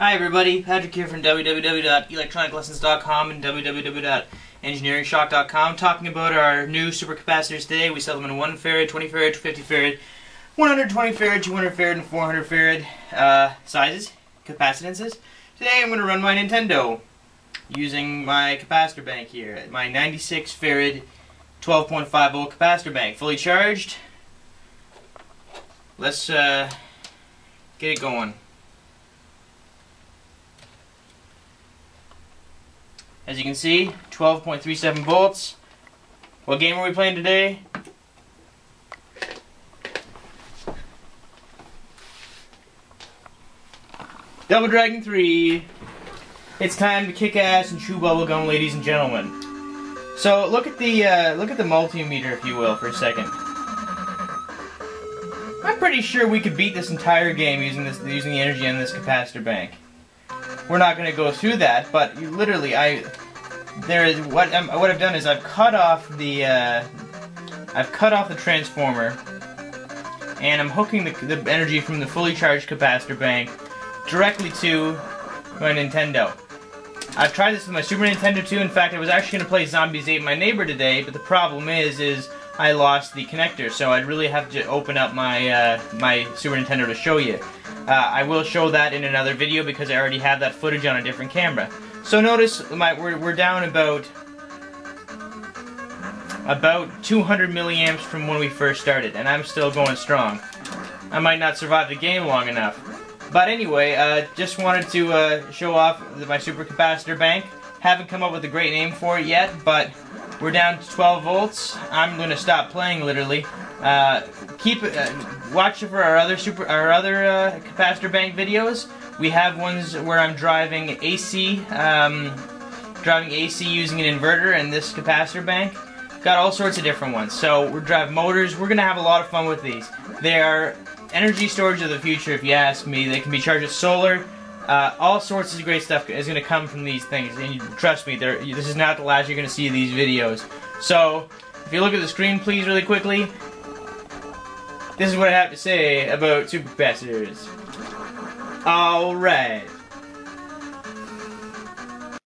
Hi everybody, Patrick here from www.electroniclessons.com and www.engineeringshock.com talking about our new supercapacitors today. We sell them in 1 farad, 20 farad, 50 farad, 120 farad, 200 farad, and 400 farad uh, sizes, capacitances. Today I'm going to run my Nintendo using my capacitor bank here, my 96 farad 12.5 volt capacitor bank, fully charged. Let's uh, get it going. As you can see, 12.37 volts. What game are we playing today? Double Dragon 3. It's time to kick ass and chew bubblegum, ladies and gentlemen. So look at the uh, look at the multimeter, if you will, for a second. I'm pretty sure we could beat this entire game using this using the energy in this capacitor bank. We're not going to go through that, but literally, I there is what um, what I've done is I've cut off the uh, I've cut off the transformer, and I'm hooking the, the energy from the fully charged capacitor bank directly to my Nintendo. I've tried this with my Super Nintendo too. In fact, I was actually going to play Zombies Ate My Neighbor today, but the problem is, is I lost the connector, so I'd really have to open up my uh, my Super Nintendo to show you. Uh, I will show that in another video because I already have that footage on a different camera. So notice my, we're, we're down about about 200 milliamps from when we first started, and I'm still going strong. I might not survive the game long enough. But anyway, uh, just wanted to uh, show off my supercapacitor bank. Haven't come up with a great name for it yet, but we're down to 12 volts. I'm going to stop playing, literally. Uh, keep uh, watch for our other super our other uh, capacitor bank videos. We have ones where I'm driving AC, um, driving AC using an inverter and this capacitor bank. Got all sorts of different ones. So we're driving motors. We're gonna have a lot of fun with these. They are energy storage of the future, if you ask me. They can be charged with solar. Uh, all sorts of great stuff is going to come from these things, and trust me, this is not the last you're going to see these videos. So, if you look at the screen, please, really quickly, this is what I have to say about supercapacitors. Alright.